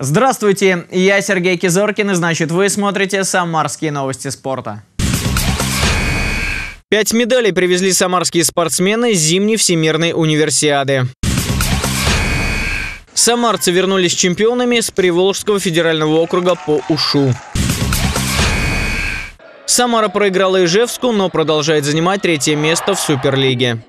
Здравствуйте, я Сергей Кизоркин, и значит вы смотрите «Самарские новости спорта». Пять медалей привезли самарские спортсмены зимней всемирной универсиады. Самарцы вернулись чемпионами с Приволжского федерального округа по УШУ. Самара проиграла Ижевску, но продолжает занимать третье место в Суперлиге.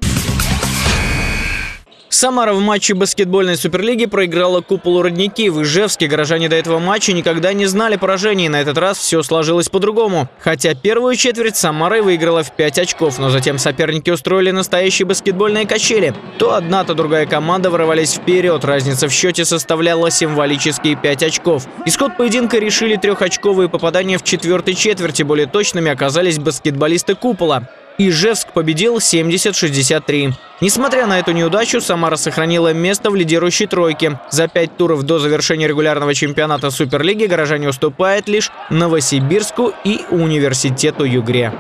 Самара в матче баскетбольной суперлиги проиграла куполу родники. В Ижевске горожане до этого матча никогда не знали поражений. На этот раз все сложилось по-другому. Хотя первую четверть Самара выиграла в 5 очков, но затем соперники устроили настоящие баскетбольные качели. То одна, то другая команда ворвались вперед. Разница в счете составляла символические 5 очков. Исход поединка решили трехочковые попадания в четвертой четверти. Более точными оказались баскетболисты купола. Ижевск победил 70-63. Несмотря на эту неудачу, Самара сохранила место в лидирующей тройке. За пять туров до завершения регулярного чемпионата Суперлиги горожане уступают лишь Новосибирску и Университету Югре.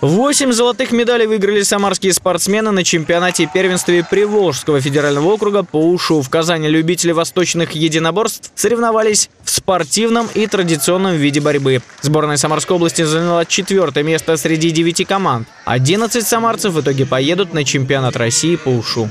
Восемь золотых медалей выиграли самарские спортсмены на чемпионате первенстве Приволжского федерального округа по УШУ. В Казани любители восточных единоборств соревновались в спортивном и традиционном виде борьбы. Сборная Самарской области заняла четвертое место среди девяти команд. 11 самарцев в итоге поедут на чемпионат России по УШУ.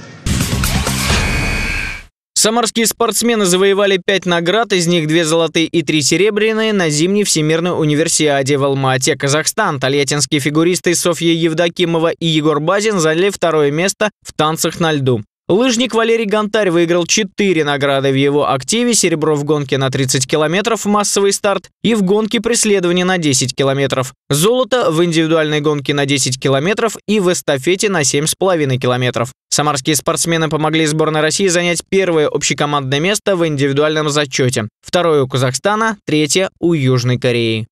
Самарские спортсмены завоевали пять наград, из них две золотые и три серебряные на зимней всемирной универсиаде в Алмате, Казахстан. Тольяттинские фигуристы Софья Евдокимова и Егор Базин заняли второе место в танцах на льду. Лыжник Валерий Гонтарь выиграл 4 награды в его активе, серебро в гонке на 30 километров, массовый старт, и в гонке преследования на 10 километров. Золото в индивидуальной гонке на 10 километров и в эстафете на 7,5 километров. Самарские спортсмены помогли сборной России занять первое общекомандное место в индивидуальном зачете, второе у Казахстана, третье у Южной Кореи.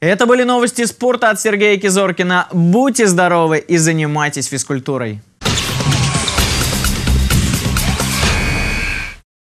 Это были новости спорта от Сергея Кизоркина. Будьте здоровы и занимайтесь физкультурой.